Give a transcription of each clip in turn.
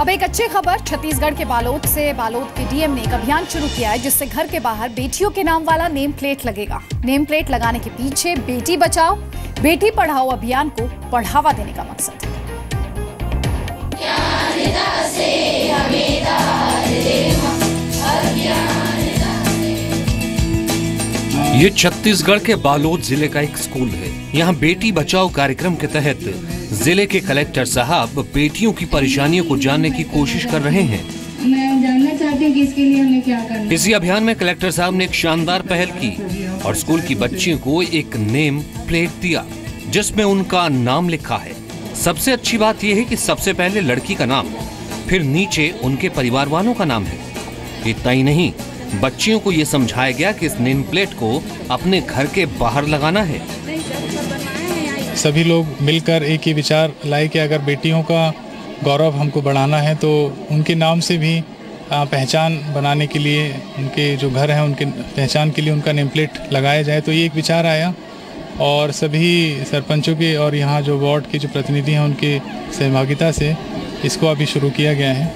अब एक अच्छी खबर, छत्तीसगढ़ के बालोद से बालोद के डीएम ने एक अभियान शुरू किया है, जिससे घर के बाहर बेटियों के नाम वाला नेम प्लेट लगेगा। नेम प्लेट लगाने के पीछे बेटी बचाओ, बेटी पढ़ाओ अभियान को बढ़ावा देने का मकसद। है ये छत्तीसगढ़ के बालोद ज़िले का एक स्कूल है। यहाँ बेटी बचाओ कार्यक्रम के तहत ज़िले के कलेक्टर साहब बेटियों की परेशानियों को जानने की कोशिश कर रहे हैं। मैं जानना चाहती हूँ कि इसके लिए हमें क्या करना है। इसी अभियान में कलेक्टर साहब ने एक शानदार पहल की और स्कूल की बच्चियों को एक नेम प्लेट दिया जिसमें उनका नाम लिखा है। सबसे अच्छी बात यह है कि सबसे पहले लड़की का नाम फिर नीचे उनके परिवार वालों का नाम है। इतना ही नहीं बच्चियों को ये समझाया गया कि इस नेम प्लेट को अपने घर के बाहर लगाना है। सभी लोग मिलकर एक ही विचार लाए कि अगर बेटियों का गौरव हमको बढ़ाना है तो उनके नाम से भी पहचान बनाने के लिए, उनके जो घर हैं, उनके पहचान के लिए उनका नेम प्लेट लगाया जाए तो ये एक विचार आया। और सभी सरपंचों के और यहाँ जो वार्ड के जो प्रतिनिधि हैं, उनके सहभागिता से इसको अभी शुरू किया गया है।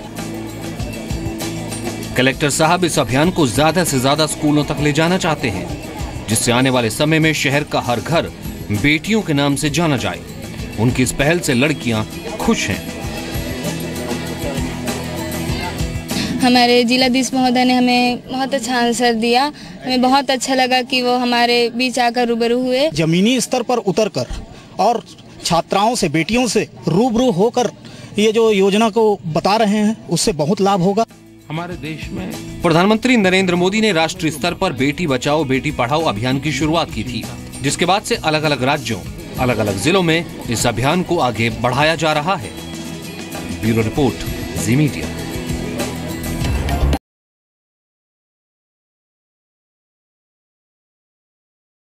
कलेक्टर साहब इस अभियान को ज़्यादा से ज़्यादा स्कूलों तक ले जाना चाहते हैं जिससे आने वाले समय में शहर का हर घर बेटियों के नाम से जाना जाए। उनकी इस पहल से लड़कियाँ खुश हैं। हमारे जिलाधीश महोदय ने हमें बहुत अच्छा आंसर दिया। हमें बहुत अच्छा लगा कि वो हमारे बीच आकर रूबरू हुए। जमीनी स्तर पर उतरकर और छात्राओं से बेटियों से रूबरू होकर ये जो योजना को बता रहे हैं उससे बहुत लाभ होगा। हमारे देश में प्रधानमंत्री नरेंद्र मोदी ने राष्ट्रीय स्तर पर बेटी बचाओ, बेटी पढ़ाओ अभियान की शुरुआत की थी, जिसके बाद से अलग अलग राज्यों अलग अलग जिलों में इस अभियान को आगे बढ़ाया जा रहा है। Bureau report, Zee Media.